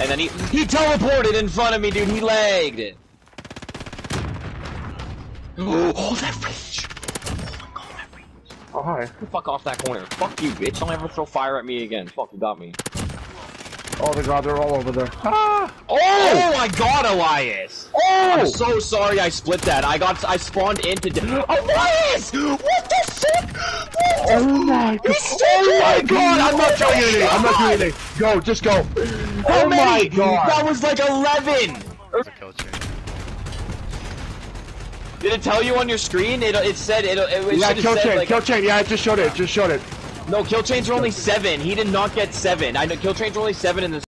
and then he he teleported in front of me, dude. He lagged. Oh, that range! Oh my god, that range! Oh, hi. Fuck off that corner. Fuck you, bitch. Don't ever throw fire at me again. Fuck, you got me. Oh my god, they're all over there. Ah! Oh, oh my god, Elias! Oh! I'm so sorry I split that. I got I spawned into Elias! What the fuck? What Oh my god! Oh my god! I'm not doing anything! I'm not doing anything! Go, just go! How Oh my many? god! That was like 11! The kill chain. Did it tell you on your screen? It, it said it, it, it Yeah, kill said, chain, like, kill chain, yeah, it just showed it, it just showed it. No, kill chains are only seven. He did not get seven. I know kill chains are only seven in this